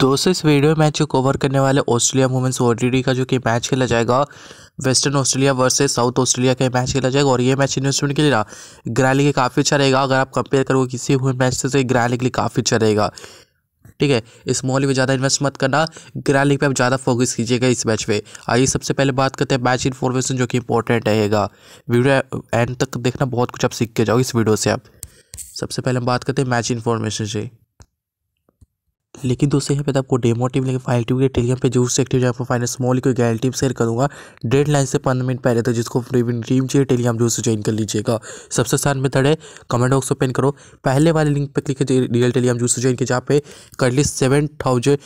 दोस्तों इस video match को कवर करने वाले ऑस्ट्रेलिया वुमेंस ओडीडी का जो कि मैच खेला जाएगा western Australia versus south Australia का मैच खेला जाएगा और ये मैच इन्वेस्टमेंट के लिए ना ग्रैंड के काफ़ी अच्छा रहेगा। अगर आप कंपेयर करोगे किसी हुए मैच से तो के लिए काफ़ी अच्छा रहेगा। ठीक है, इस स्मॉल में ज़्यादा इन्वेस्ट मत करना। ग्रैंड लीग पे आप ज़्यादा फोकस कीजिएगा इस मैच पे। आइए सबसे पहले बात करते हैं मैच इन्फॉर्मेशन जो कि इंपॉर्टेंट रहेगा। वीडियो एंड तक देखना, बहुत कुछ आप सीख के जाओ इस वीडियो से आप। सबसे पहले हम बात करते हैं मैच इन्फॉर्मेशन से। लेकिन दोस्तों यहाँ पे तो आपको डेमो टीम लेकिन फ़ाइल टीम के टेलीग्राम पे ज़रूर से एक्टिव जाए फाइनल स्मॉल की गैल टीम शेयर करूँगा। डेड लाइन से पंद्रह मिनट पहले तक जिसको टीम चाहिए टेलीग्राम ज़रूर से ज्वाइन कर लीजिएगा। सबसे आसान मेथड है कमेंट बॉक्स ओपन करो। पहले वाले लिंक पर क्लिक रियल टेलीग्राम ज़रूर से ज्वाइन किया जहाँ पे करली seven thousand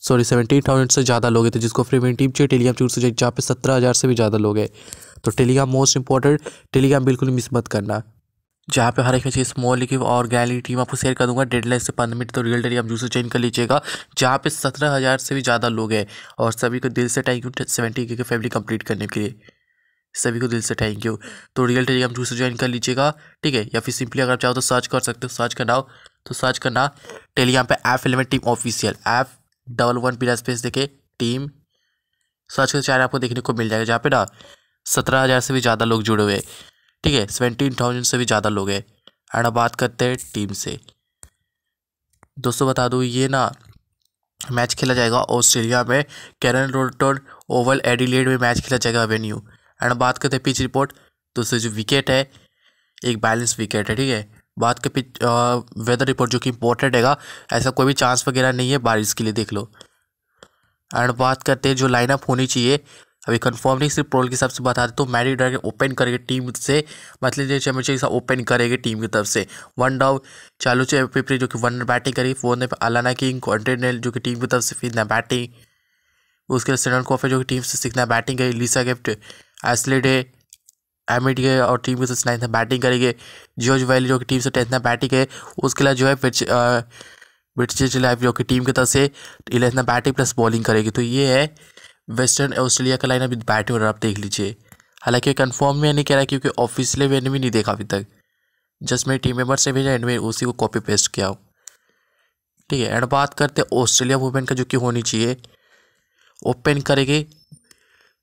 sorry seventeen thousand से ज़्यादा लोग थे जिसको फ्री टीम चाहिए टेलीग्राम ज़रूर से ज्वाइन जहाँ पे सत्रह हज़ार से भी ज़्यादा लोग हैं। तो टेलीग्राम मोस्ट इंपॉर्टेंट टेलीग्राम बिल्कुल मिस मत करना। जहाँ पे हर एक चीज़ स्मॉल लिखी और गैली टीम आपको शेयर कर दूँगा। डेडलाइन से पंद्रह मिनट तो रियल डेली आप जूसर चेंज कर लीजिएगा, जहाँ पे सत्रह हज़ार से भी ज़्यादा लोग हैं और सभी को दिल से थैंक यू सेवेंटी के फैमिली कंप्लीट करने के लिए। सभी को दिल से थैंक यू तो रियल टेलीग्राम जूसर ज्वाइन कर लीजिएगा, ठीक है? या फिर सिंपली अगर आप चाहो तो सर्च कर सकते हो। सर्च करना हो तो सर्च करना। टेलीग्राम पर F eleven team official F double one पीला स्पेस देखे टीम सर्च कर चाहे आपको देखने को मिल जाएगा जहाँ पे ना सत्रह हज़ार से भी ज़्यादा लोग जुड़े हुए ठीक है सेवेंटीन थाउज़ेंड से भी ज़्यादा लोग हैं। एंड अब बात करते हैं टीम से। दोस्तों बता दूँ, ये ना मैच खेला जाएगा ऑस्ट्रेलिया में। कैरन रोटन ओवल एडिलेड में मैच खेला जाएगा वेन्यू एंड बात करते हैं पिच रिपोर्ट दोस्तों, जो विकेट है, एक बैलेंस विकेट है, ठीक है? बात के पिच वेदर रिपोर्ट जो कि इम्पोर्टेंट है ऐसा कोई भी चांस वगैरह नहीं है, बारिश के लिए देख लो। एंड बात करते हैं जो लाइनअप होनी चाहिए अभी कंफर्म नहीं, सिर्फ़ प्रोल के हिसाब से बता दें तो मैरी ड्रैगन ओपन करेगी टीम से मतलब जो चैम्पियनशिप ओपन करेगी टीम की तरफ़ से। वन डाउ चालू पिपरी जो कि वन बैटिंग करेगी फोर ने अलाना किंग कॉन्टिनेल जो कि टीम की तरफ़ से फिर बैटिंग उसके बाद सेनन कॉफे जो कि टीम से सीखना बैटिंग करेगी लीसा गिफ्ट एसलेडे एमिट के और टीम की तरफ़ से नाइन्थ बैटिंग करेंगे। जॉर्ज वैली जो कि टीम से टेंथ बैटिंग है उसके अलावा जो है ब्रिटिश लाइफ जो कि टीम की तरफ़ से इलेवन बैटिंग प्लस बॉलिंग करेगी। तो ये है वेस्टर्न ऑस्ट्रेलिया का लाइन अभी बैटिंग और आप देख लीजिए। हालाँकि कंफर्म में नहीं कह रहा क्योंकि ऑफिशियली मैंने भी नहीं देखा अभी तक। जस्ट मेरे टीम मेंबर से भेजा एंड में उसी को कॉपी पेस्ट किया हूँ। ठीक है एंड बात करते हैं ऑस्ट्रेलिया वुमेन का जो कि होनी चाहिए। ओपन करेगी।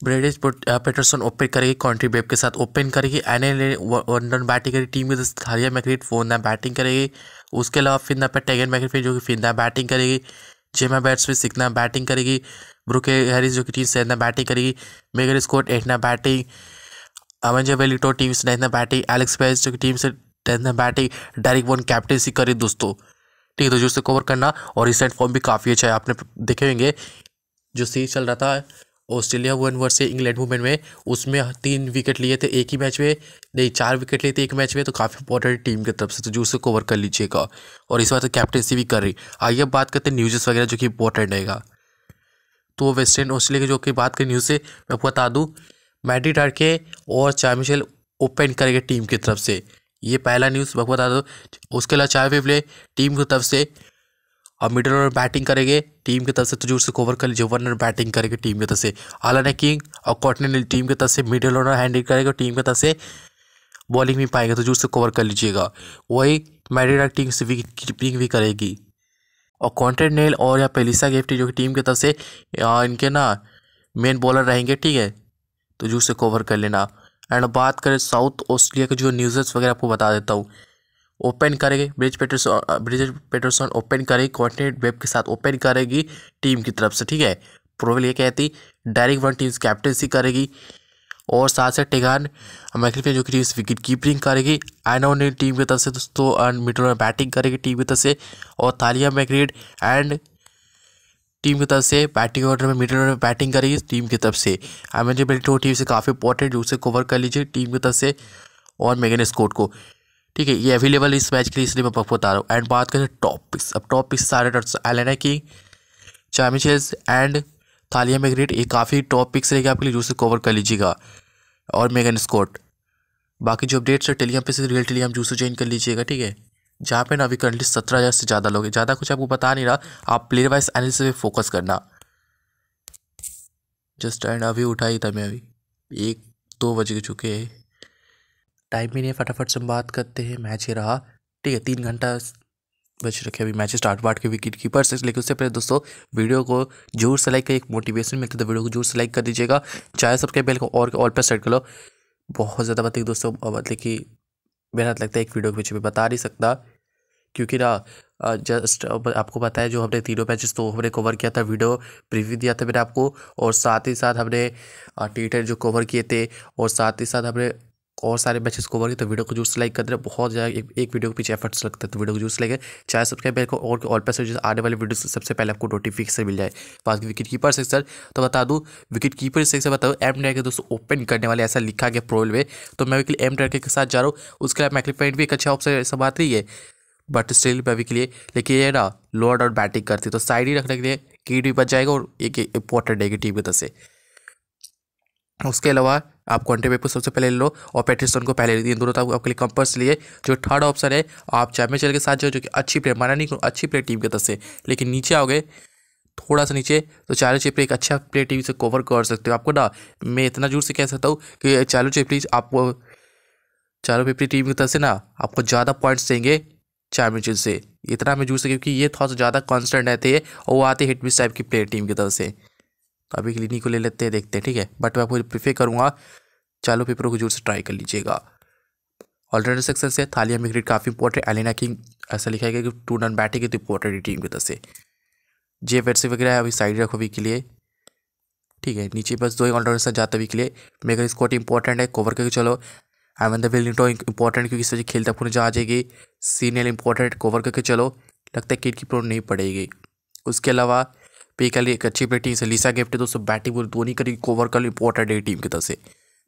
ब्रेडिस पेटरसन ओपन करेगी कॉन्ट्री बेब के साथ। ओपन करेगी एन एल वन बैटिंग करेगी। टीम के थारिया मैक्रीट फोर ना बैटिंग करेगी। उसके अलावा फिर ना पे टेगन मैक्रीट जो कि फिर बैटिंग करेगी। जेमा बैट्स भी सीखना, बैटिंग करेगी, ब्रुके हैरिस जो कि टीम से बैटिंग करेगी, मेगर स्कोट एटना बैटिंग अमंजा वेलिटो टीम से इतना बैटिंग, एलेक्स पेस जो कि टीम से इतना बैटिंग डायरेक्ट वन कैप्टनसी करी दोस्तों। ठीक है तो जो उससे कवर करना और रिसेंट फॉर्म भी काफ़ी अच्छा है, आपने देखे होंगे, जो सीरीज़ चल रहा था ऑस्ट्रेलिया वन वर्स से इंग्लैंड वुमेन में, उसमें तीन विकेट लिए थे एक ही मैच में, नहीं, चार विकेट लिए थे एक मैच में तो काफ़ी इंपॉर्टेंट टीम की तरफ़ से तो जो उसे कवर कर लीजिएगा। और इस बार तो कैप्टनसी भी कर रही। आइए अब बात करते हैं न्यूज़ वगैरह जो कि इंपॉर्टेंट रहेगा। तो वेस्टर्न ऑस्ट्रेलिया की जो कि बात करें न्यूज़ से मैं आपको बता दूँ मैडी के और चामिशेल ओपन करेंगे टीम की तरफ़ से। ये पहला न्यूज़ मैं बता दूँ, उसके अलावा चाय प्ले टीम की तरफ़ से और मिडल ऑर्डर बैटिंग करेंगे टीम की तरफ़ से तुझे उससे कवर कर लीजिए वन बैटिंग करेंगे टीम की तरफ़ से। आलाना किंग और कॉटन टीम की तरफ़ से मिडल ऑर्डर हैंडल करेगा टीम की तरफ़ से बॉलिंग भी पाएँगे तो उससे कवर कर लीजिएगा। वही मैरिडा टीम से विकेट कीपिंग भी करेगी। और कॉन्टेंट नेल और या पेलिसा गिफ्ट जो कि टीम की तरफ़ से इनके ना मेन बॉलर रहेंगे, ठीक है? तो जो उससे कवर कर लेना। एंड बात करें साउथ ऑस्ट्रेलिया के जो न्यूज़ वगैरह आपको बता देता हूँ। ओपन करेगी। Bridge Patterson bridge Patterson open करेगी कॉन्टिनेंट वेब के साथ ओपन करेगी टीम की तरफ़ से, ठीक है? प्रोवेल ये कहती, डायरेक्ट वन टीम कैप्टनसी करेगी। और साथ से टेगान मैकलिफे जो कि टीम विकेट कीपिंग करेगी आइनो ने टीम की तरफ़ से दोस्तों मिडल में बैटिंग करेगी टीम की तरफ़ से। और तालिया मैक्रीड एंड टीम की तरफ़ से बैटिंग ऑर्डर में मिडल में बैटिंग करेगी टीम की तरफ़ से। एमेजिबिलिटी टीम से काफ़ी इंपॉर्टेंट उसे कवर कर लीजिए टीम की तरफ़ से और मेगन स्कोट को। ठीक है, ये अवेलेबल इस मैच के लिए, इसलिए मैं बता रहा हूँ। एंड बात करें टॉप पिक्स अब टॉप पिक्स सारे एलेना की चामिचेज एंड थालिया मैग्रेट ये काफ़ी टॉप पिक्स रहेगी आपके लिए, जो से कवर कर लीजिएगा। और मेगन स्कॉट बाकी जो अपडेट्स है टेलीग्राम पे से रियल टेलीग्राम जूस ज्वाइन कर लीजिएगा, ठीक है? जहाँ पे ना अभी करंटली सत्रह हज़ार से ज़्यादा लोग हैं। ज़्यादा कुछ आपको बता नहीं रहा, आप प्लेयर वाइज एनालिसिस पे फोकस करना। जस्ट एंड अभी उठाई था मैं अभी। एक, दो बज चुके हैं। टाइम भी नहीं फटाफट से हम बात करते हैं। मैच ही रहा, ठीक है, तीन घंटा बच रखे अभी मैच स्टार्ट वार्ट के विकेट कीपर से। लेकिन उससे पहले दोस्तों, वीडियो को ज़ोर से लाइक कर एक मोटिवेशन मिलता तो वीडियो को ज़ोर से लाइक कर दीजिएगा। चाहे सबके बेल को और ऑल पर सेट कर लो। बहुत ज़्यादा बताइए दोस्तों मतलब कि मेरा लगता है एक वीडियो के पीछे भी बता नहीं सकता। क्योंकि ना जस्ट आपको पता है, जो हमने तीनों मैचेस तो हमने कवर किया था, वीडियो प्रीव्यू दिया था मैंने आपको। और साथ ही साथ हमने टी जो कवर किए थे, और साथ ही साथ हमने और सारे मैचेस कवर किए तो वीडियो को जूस लाइक कर दे बहुत ज़्यादा एक, एक वीडियो के पीछे एफर्ट्स लगता है तो वीडियो को जूस लाइक चाहे सब्सक्राइब को और ऑल पैसे आने वाले वीडियो से सबसे पहले आपको नोटिफिकेशन मिल जाए। बाकी विकेट कीपर सेक्शन तो बता दूँ विकेट कीपर सेक्शन बताओ एम ड्रैके दोस्तों ओपन करने वाले ऐसा लिखा गया प्रोल में। तो मैं विकेट एम ड्रैके के साथ जा रहा हूँ उसके अलावा मैक्लीफाइंड भी एक अच्छा ऑप्शन ऐसा बात रही है। बट स्टिल मैं अभी के लिए लेकिन ये ना लोअर और बैटिंग करती तो साइड ही रखने के लिए कीट भी बच जाएगा और एक इंपॉर्टेंट है कि टीम की तरफ़ से। उसके अलावा आप क्वान्टे पेपर सबसे पहले ले लो और पेट्रिस्टन को पहले ले दोनों तो आपके लिए कंपर्स लिए, जो थर्ड ऑप्शन है, आप चैम्पियन के साथ जो जो कि अच्छी प्लेयर माना नहीं अच्छी प्लेयर टीम की तरफ़ से, लेकिन नीचे आओगे, थोड़ा सा नीचे तो चारों चेपड़ी एक अच्छा प्लेयर टीम से कवर कर सकते हो। आपको ना, मैं इतना ज़ोर से कह सकता हूँ कि चारों चेपड़ी आपको चारों पेपरी टीम की तरफ़ से ना, आपको ज़्यादा पॉइंट्स देंगे चैम्पियनशिप से। इतना मैं ज़ोर से, क्योंकि ये थोड़ा सा ज़्यादा कॉन्स्टेंट रहते हैं, और वो आते हिट मिस टाइप की प्लेयर टीम की तरफ़ से। तो अभी क्लिनिक को ले लेते हैं, देखते हैं, ठीक है? बट मैं आपको प्रीफेर करूँगा। चालू पेपरों को ज़ोर से ट्राई कर लीजिएगा। ऑल्टरनेट सेक्शन से थालिया में क्रिकेट काफ़ी इंपॉर्टेंट एलिना किंग ऐसा लिखा है कि टू रन बैटिंग तो इंपॉर्टेंट टीम की तरफ़ से। जे वेट्स वगैरह अभी साइड रखो अभी के लिए। ठीक है, नीचे बस दो ही ऑलराउंडर ऑल्टरनेट जाते अभी के लिए। मेगर स्कॉट इंपॉर्टेंट है कवर करके चलो। द विलिंगटो इंपॉर्टेंट क्योंकि सर खेलते अपने जा जाएगी। सीनियर इंपॉर्टेंट कवर करके चलो। लगता है किट की प्रोन नहीं पड़ेगी। उसके अलावा पेकल एक अच्छी बैटिंग से। लीसा गिफ्ट दोस्तों बैटिंग बोल धोनी करेगी कोवर कर इंपॉर्टेंट है टीम की तरफ़ से।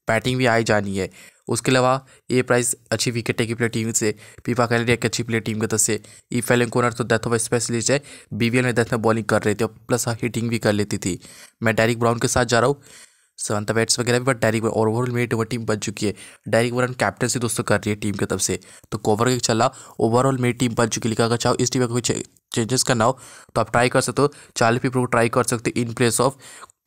बैटिंग भी आई जानी है। उसके अलावा ए प्राइस अच्छी विकेट है की प्लेयर टीम से पीपा कैलरी एक अच्छी प्लेयर टीम की तरफ़ से। ई फेलिंग कोनर तो डेथ ऑफ़ स्पेशलिस्ट है। बीवीएल में डेथ में बॉलिंग कर रही थी और प्लस हिटिंग भी कर लेती थी। मैं डायरेक्ट ब्राउन के साथ जा रहा हूँ। सेवंथ बैट्स वगैरह भी बट डायरेक्ट ओवरऑल मेरी वो टीम बन चुकी है। डायरेक्ट वन कैप्टन से दोस्तों कर रही है टीम की तरफ़ से। तो कोवर के चला ओवरऑल मेरी टीम बन चुकी है। अगर चाहो, इस टीम में कोई चेंजेस करना हो तो आप ट्राई कर सकते हो। चालीस पीपल को ट्राई कर सकते हो इन प्लेस ऑफ़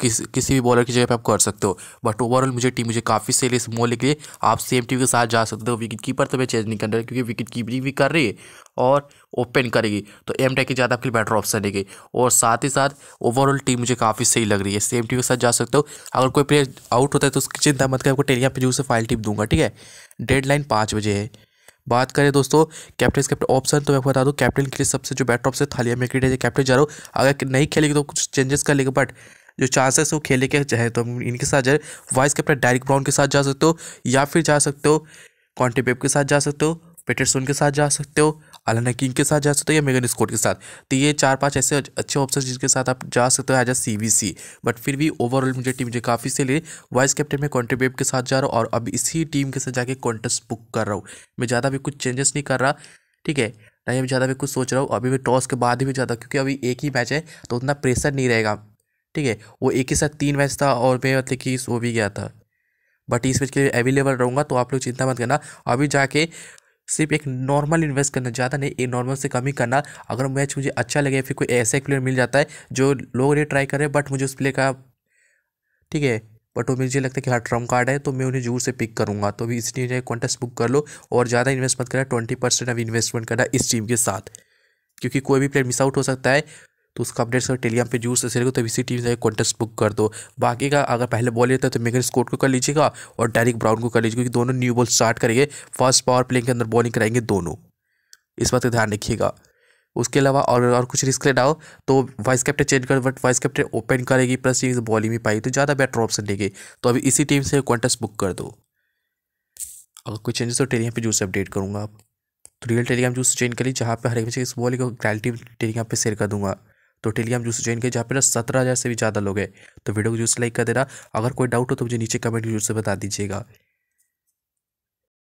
किस, किसी भी बॉलर की जगह पे आप कर सकते हो। बट ओवरऑल मुझे टीम मुझे काफ़ी सही इस मोल के लिए आप सेम टीम के साथ जा सकते हो। विकेट कीपर तो मैं चेंज नहीं कर रहा, क्योंकि विकेट कीपिंग भी कर रही है और ओपन करेगी। तो एम टेक की ज़्यादा आपके लिए बेटर ऑप्शन है और साथ ही साथ ओवरऑल टीम मुझे काफ़ी सही लग रही है। सेम टीम के साथ जा सकते हो। अगर कोई प्लेयर आउट होता है तो उसकी चिंता मत कर। आपको टेलिया पे जो से फ़ाइल टिप दूँगा, ठीक है? डेड लाइन पाँच बजे है। बात करें दोस्तों, कैप्टन कैप्टन ऑप्शन तो मैं बता दूँ, कैप्टन के लिए सबसे जो better option Tahlia McGrath captain जा रहा हूँ, अगर नहीं खेलेगी तो कुछ चेंजेस कर लेगा बट जो चांसेस वो खेले के चाहे तो इनके साथ जाए वाइस कैप्टन डायरेक्ट ब्राउन के साथ जा सकते हो, या फिर जा सकते हो कॉन्टीपेप के साथ जा सकते हो पेटरसन के साथ जा सकते हो अलाना किंग के साथ जा सकते हो या मेगन स्कोट के साथ। तो ये चार पाँच ऐसे अच्छे ऑप्शन जिसके साथ आप जा सकते हो as a C V C but फिर भी ओवरऑल मुझे टीम मुझे काफ़ी से लिए वाइस कैप्टन में कॉन्ट्रीब्यूट के साथ जा रहा हूँ और अब इसी टीम के साथ जाके कॉन्टेस्ट बुक कर रहा हूँ। मैं ज़्यादा भी कुछ चेंजेस नहीं कर रहा, ठीक है? ना ही ज़्यादा भी कुछ सोच रहा हूँ। अभी भी टॉस के बाद ही ज़्यादा, क्योंकि अभी एक ही मैच है तो उतना प्रेशर नहीं रहेगा, ठीक है? वो एक ही साथ तीन मैच था और मैं मतलब कि वो भी गया था। बट इस मैच के लिए अवेलेबल रहूँगा तो आप लोग चिंता मत करना। अभी जाके सिर्फ़ एक नॉर्मल इन्वेस्ट करना, ज़्यादा नहीं, एक नॉर्मल से कम ही करना। अगर मैच मुझे अच्छा लगे, फिर कोई ऐसा प्लेयर मिल जाता है जो लोग ये ट्राई करें बट मुझे उस प्लेयर का, ठीक है बट वो मुझे लगता है कि हाँ ट्रम कार्ड है तो मैं उन्हें ज़रूर से पिक करूँगा। तो अभी इसलिए कॉन्टेस्ट बुक कर लो और ज़्यादा इन्वेस्ट मत करना ट्वेंटी परसेंट अभी इन्वेस्टमेंट करना इस टीम के साथ। क्योंकि कोई भी प्लेयर मिस आउट हो सकता है तो उसका अपडेट सर टेलीग्राम पे जूस से तो इसी टीम से कॉन्टेस्ट बुक कर दो। बाकी का अगर पहले बॉल लेता है तो मेगर स्कोट को कर लीजिएगा और डायरेक्ट ब्राउन को कर लीजिएगा क्योंकि दोनों न्यू बॉल स्टार्ट करेंगे फ़र्स्ट पावर प्ले के अंदर बॉलिंग कराएँगे दोनों। इस बात का ध्यान रखिएगा। उसके अलावा और और कुछ रिस्क ले डाओ तो वाइस कैप्टन चेंज कर बट वाइस कैप्टन ओपन करेगी प्लस टीम बॉलिंग भी पाई तो ज़्यादा बेटर ऑप्शन देगी। तो अभी इसी टीम से कॉन्टेस्ट बुक कर दो। अगर कोई चेंजेस तो टेलीग्राम पे जूस अपडेट करूँगा। आप तो रियल टेलीग्राम जूस चेंज करिए, जहाँ पे हर एक इस बॉलिंग को टेलीग्राम पे शेयर कर दूँगा। तो टेलीग्राम जूस ज्वाइन किया जहाँ पे ना सत्रह हज़ार से भी ज़्यादा लोग हैं। तो वीडियो को जूस लाइक कर देना। अगर कोई डाउट हो तो मुझे नीचे कमेंट जूस से बता दीजिएगा।